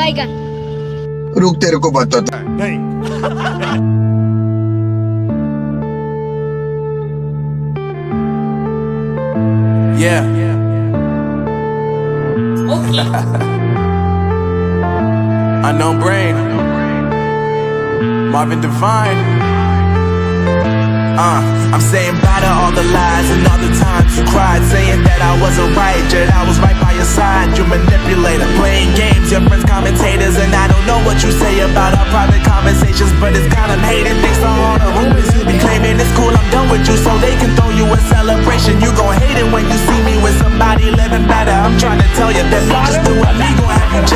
बैगन रुक तेरे को बताता नहीं yeah. Okay. Unknown brain. Marvin Divine. Uh, I'm saying bye to all the lies and all the times you cried, saying that I wasn't right, yet I was right by your side. You manipulator, playing games what you say about our private conversations, but it's got 'em hating. Thanks to all the rumors you be claiming, it's cool. I'm done with you, so they can throw you a celebration. You gon' hate it when you see me with somebody living better. I'm trying to tell you that me just doing me gon' have you.